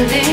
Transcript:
Sunday.